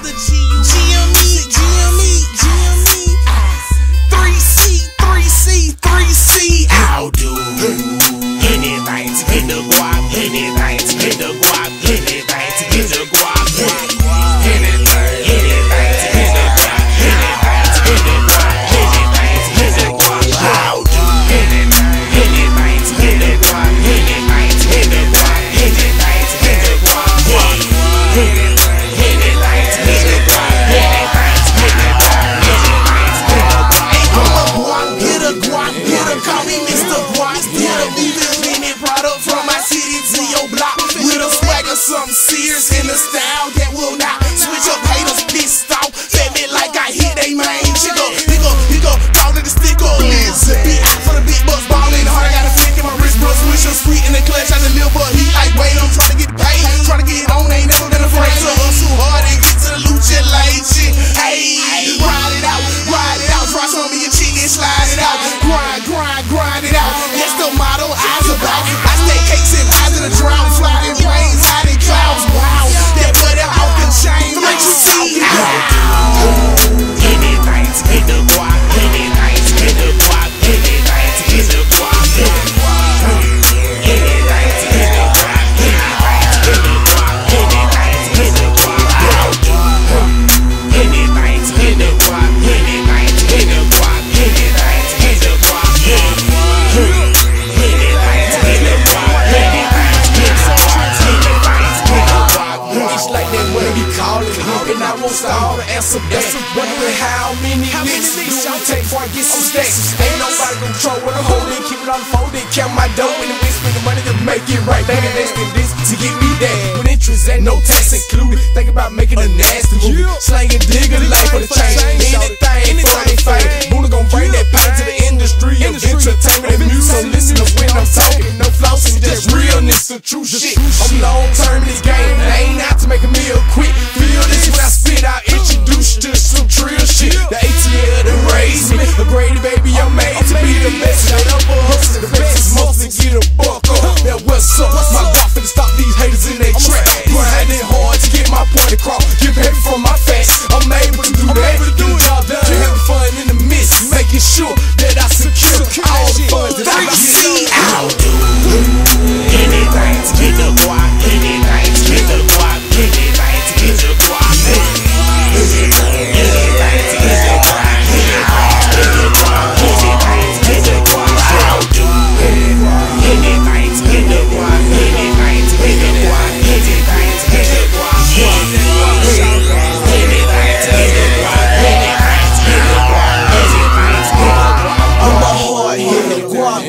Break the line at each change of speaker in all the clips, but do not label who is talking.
another G. G. be calling, hoping I
won't stall to answer back. Wondering how many how licks many do it take before I get some oh, stacks? Ain't nobody control what I'm holding, keep it unfolded, count my dough and then spend the money to make it right. Back and this this to get me that. With interest and no tax included, think about making a nasty move, a digger life for the change.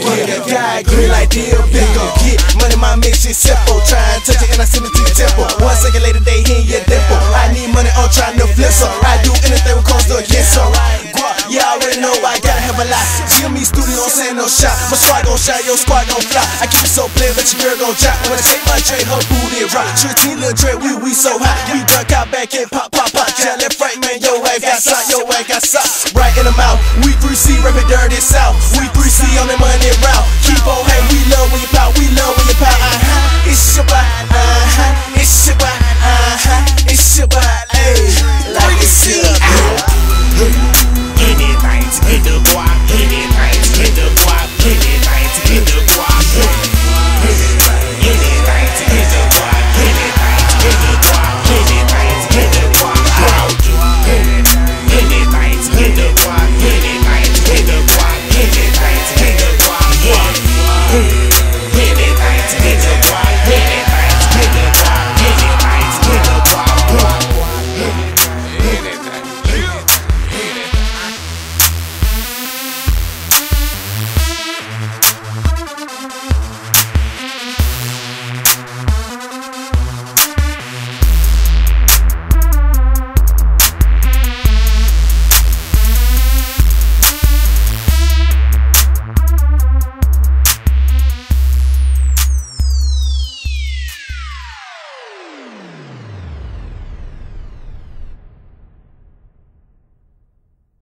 yeah God green like deal, big up get money, my mix is simple. Try and touch it, and I send it to your temple. One second later, they hit your dimple. I need money, I'm trying to flip some. I do anything with cost or yes, alright. Yeah, I already know I gotta have a lot. Jimmy studio, don't say no shot. My squad gon' shot, your squad gon' fly. I keep it so plain, but your girl gon' drop. When I take my tray, her booty rock. Trinity, little Dre, we we so hot. We duck out back and pop, pop, pop. Yeah, left, right, man, yo I got sock, yo I got sock. Right in the mouth, we 3C, rapping dirty south. See on the money route.